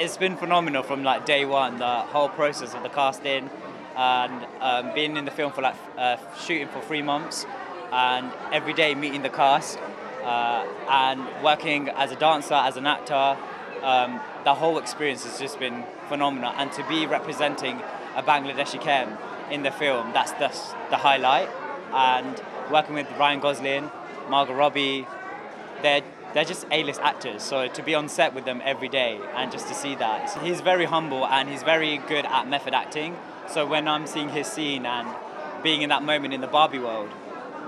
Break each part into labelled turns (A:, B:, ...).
A: it's been phenomenal from like day one. The whole process of the casting and um, being in the film for like uh, shooting for three months, and every day meeting the cast uh, and working as a dancer, as an actor. Um, the whole experience has just been phenomenal, and to be representing a Bangladeshi Ken in the film, that's the, the highlight. And working with Ryan Gosling, Margot Robbie, they're they're just A-list actors. So to be on set with them every day and just to see that, he's very humble and he's very good at method acting. So when I'm seeing his scene and being in that moment in the Barbie world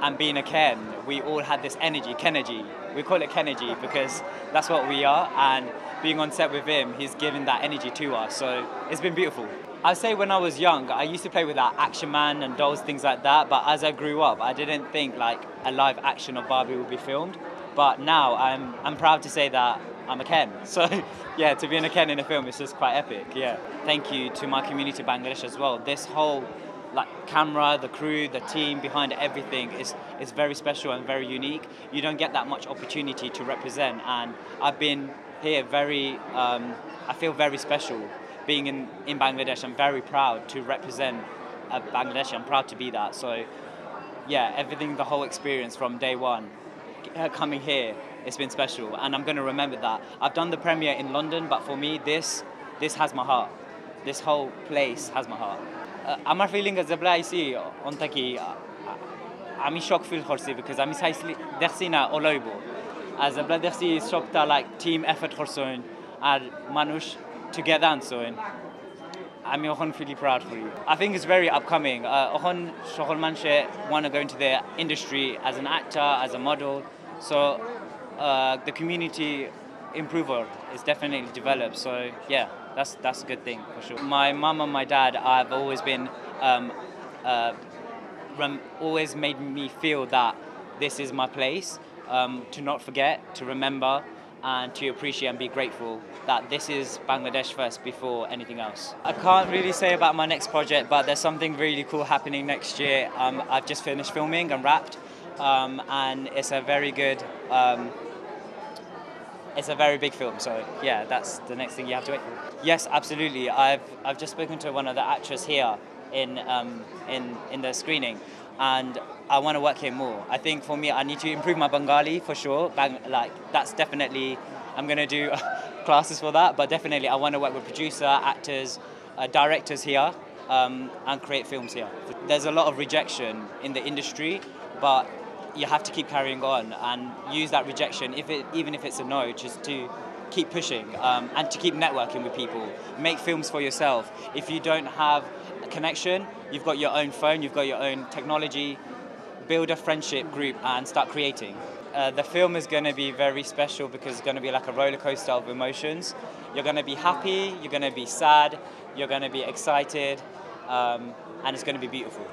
A: and being a Ken, we all had this energy, Kenergy. We call it Kenergy because that's what we are. And being on set with him, he's given that energy to us. So it's been beautiful. I say when I was young, I used to play with that Action Man and dolls, things like that. But as I grew up, I didn't think like a live action of Barbie would be filmed. But now I'm, I'm proud to say that I'm a Ken. So yeah, to be in a Ken in a film is just quite epic. Yeah. Thank you to my community Bangladesh as well. This whole like camera, the crew, the team behind everything is is very special and very unique. You don't get that much opportunity to represent, and I've been here very. Um, I feel very special being in, in Bangladesh. I'm very proud to represent uh, Bangladesh. I'm proud to be that. So yeah, everything, the whole experience from day one her coming here, it's been special, and I'm going to remember that. I've done the premiere in London, but for me, this this has my heart. This whole place has my heart. Uh, اما فیلینگ a بلا ایسی اون تاکی امی شوک feel خورسی because امی سایسلی دخسی نه اولای As a بلا uh, uh, dersi شوک like team effort خورسون ار manush together and so in. আমি এখন ফিলি proud করি I think it's very upcoming. এখন সকল মানুষে want to go into the industry as an actor, as a model. So uh, the community improver is definitely developed. So yeah, that's that's a good thing for sure. My mum and my dad have always been um, uh, rem- always made me feel that this is my place. Um, to not forget, to remember, and to appreciate and be grateful that this is Bangladesh first before anything else. I can't really say about my next project, but there's something really cool happening next year. Um, I've just finished filming and wrapped, um, and it's a very good. Um, it's a very big film, so yeah, that's the next thing you have to wait for. Yes, absolutely. I've I've just spoken to one of the actors here in um, in in the screening, and I want to work here more. I think for me, I need to improve my Bengali for sure. Bang, like that's definitely I'm gonna do classes for that, but definitely I want to work with producer, actors, uh, directors here, um, and create films here. There's a lot of rejection in the industry, but you have to keep carrying on and use that rejection, if it, even if it's a no, just to keep pushing um, and to keep networking with people. Make films for yourself. If you don't have connection, you've got your own phone, you've got your own technology. Build a friendship group and start creating. Uh, the film is going to be very special because it's going to be like a roller coaster of emotions. You're going to be happy, you're going to be sad, you're going to be excited, um, and it's going to be beautiful.